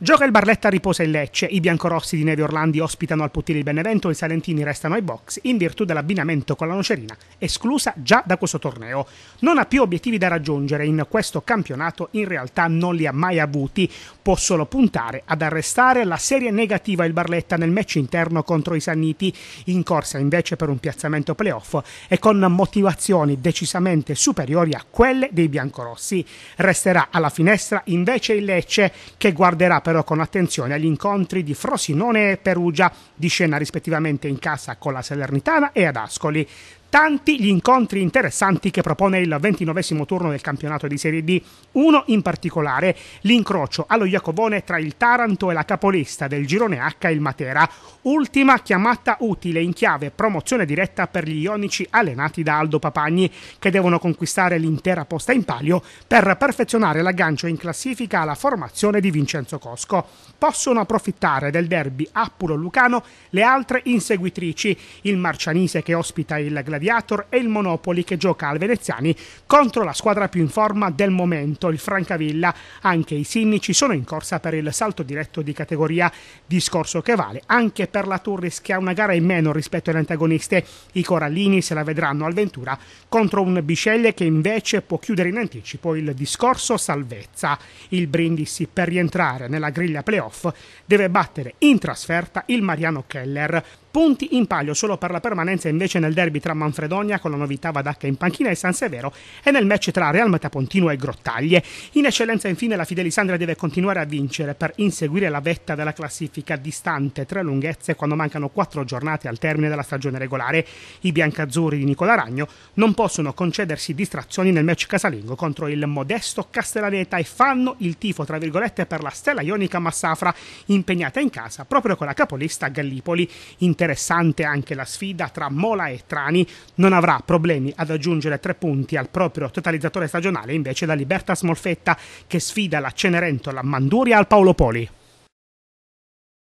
Gioca il Barletta, riposa il Lecce, i biancorossi di Neve Orlandi ospitano al Puttini il Benevento, i Salentini restano ai box in virtù dell'abbinamento con la Nocerina, esclusa già da questo torneo. Non ha più obiettivi da raggiungere in questo campionato, in realtà non li ha mai avuti, può solo puntare ad arrestare la serie negativa il Barletta nel match interno contro i Sanniti, in corsa invece per un piazzamento playoff e con motivazioni decisamente superiori a quelle dei biancorossi. Resterà alla finestra invece il Lecce che guarderà però con attenzione agli incontri di Frosinone e Perugia, di scena rispettivamente in casa con la Salernitana e ad Ascoli tanti gli incontri interessanti che propone il ventinovesimo turno del campionato di Serie D. Uno in particolare, l'incrocio allo Iacobone tra il Taranto e la capolista del girone H, il Matera, ultima chiamata utile in chiave promozione diretta per gli ionici allenati da Aldo Papagni, che devono conquistare l'intera posta in palio per perfezionare l'aggancio in classifica alla formazione di Vincenzo Cosco. Possono approfittare del derby Appulo-Lucano le altre inseguitrici, il Marcianise che ospita il Gladiator Gladiator e il Monopoli che gioca al Veneziani contro la squadra più in forma del momento, il Francavilla. Anche i Sinnici sono in corsa per il salto diretto di categoria, discorso che vale anche per la Turris che ha una gara in meno rispetto alle antagoniste. I Corallini se la vedranno al Ventura contro un Bisceglie che invece può chiudere in anticipo il discorso salvezza. Il Brindisi per rientrare nella griglia playoff deve battere in trasferta il Mariano Keller. Punti in palio solo per la permanenza invece nel derby tra Manfredonia con la novità Vadacca in panchina e San Severo e nel match tra Real Metapontino e Grottaglie. In eccellenza infine la Fidelisandria deve continuare a vincere per inseguire la vetta della classifica distante tre lunghezze quando mancano quattro giornate al termine della stagione regolare. I biancazzurri di Nicola Ragno non possono concedersi distrazioni nel match casalingo contro il modesto Castellaneta e fanno il tifo tra virgolette per la stella ionica Massafra impegnata in casa proprio con la capolista Gallipoli. In interessante anche la sfida tra Mola e Trani, non avrà problemi ad aggiungere tre punti al proprio totalizzatore stagionale invece da Libertas Molfetta che sfida la Cenerentola Manduria al Paolo Poli.